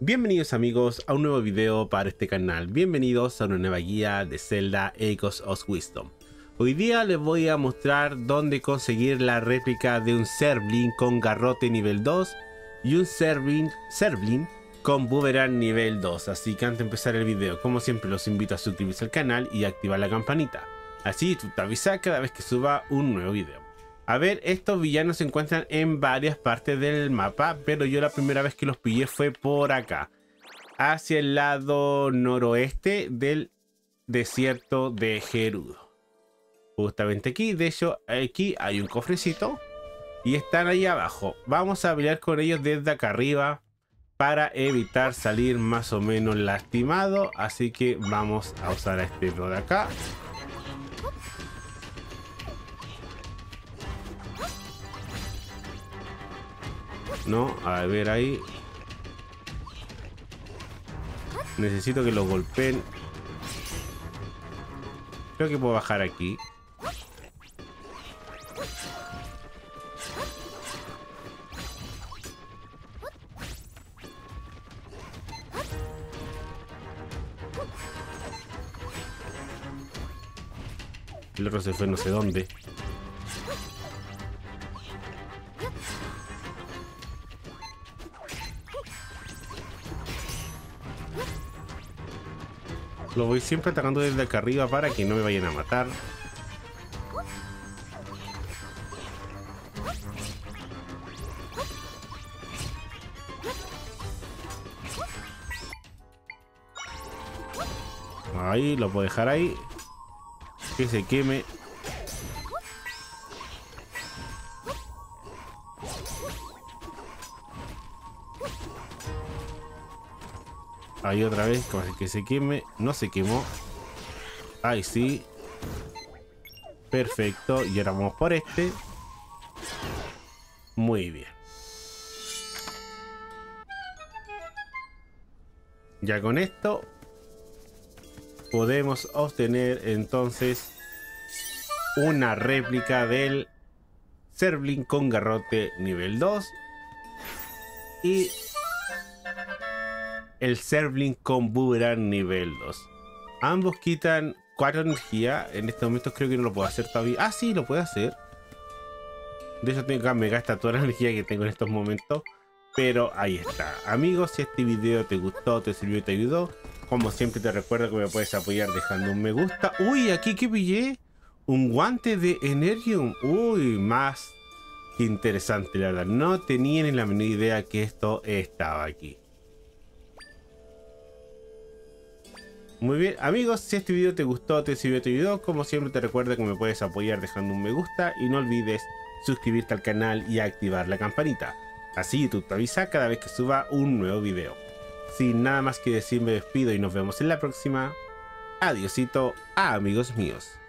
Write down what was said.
Bienvenidos amigos a un nuevo video para este canal, bienvenidos a una nueva guía de Zelda Echoes of Wisdom. Hoy día les voy a mostrar dónde conseguir la réplica de un Serving con garrote nivel 2 y un Serving, Serving con Boomerang nivel 2. Así que antes de empezar el video, como siempre los invito a suscribirse al canal y activar la campanita. Así te avisas cada vez que suba un nuevo video. A ver, estos villanos se encuentran en varias partes del mapa, pero yo la primera vez que los pillé fue por acá, hacia el lado noroeste del desierto de Gerudo. Justamente aquí, de hecho, aquí hay un cofrecito y están ahí abajo. Vamos a pelear con ellos desde acá arriba para evitar salir más o menos lastimado, así que vamos a usar a este de acá. No, a ver ahí. Necesito que lo golpeen. Creo que puedo bajar aquí. El otro se fue no sé dónde. Lo voy siempre atacando desde acá arriba para que no me vayan a matar. Ahí, lo puedo dejar ahí. Que se queme. Ahí otra vez, como que se queme. No se quemó. Ahí sí. Perfecto. Y ahora vamos por este. Muy bien. Ya con esto podemos obtener entonces una réplica del Serving con garrote nivel 2 y el Serving con Boomerang nivel 2. Ambos quitan 4 energía. En este momento creo que no lo puedo hacer todavía. Ah, sí, lo puedo hacer. De hecho, tengo, me gasta toda la energía que tengo en estos momentos. Pero ahí está. Amigos, si este video te gustó, te sirvió y te ayudó, como siempre te recuerdo que me puedes apoyar dejando un me gusta. Uy, aquí que pillé un guante de Energium. Uy, más interesante, la verdad. No tenía ni la menor idea que esto estaba aquí. Muy bien, amigos, si este video te gustó, te sirvió, te ayudó, como siempre te recuerdo que me puedes apoyar dejando un me gusta y no olvides suscribirte al canal y activar la campanita. Así YouTube te avisa cada vez que suba un nuevo video. Sin nada más que decir me despido y nos vemos en la próxima. Adiosito, amigos míos.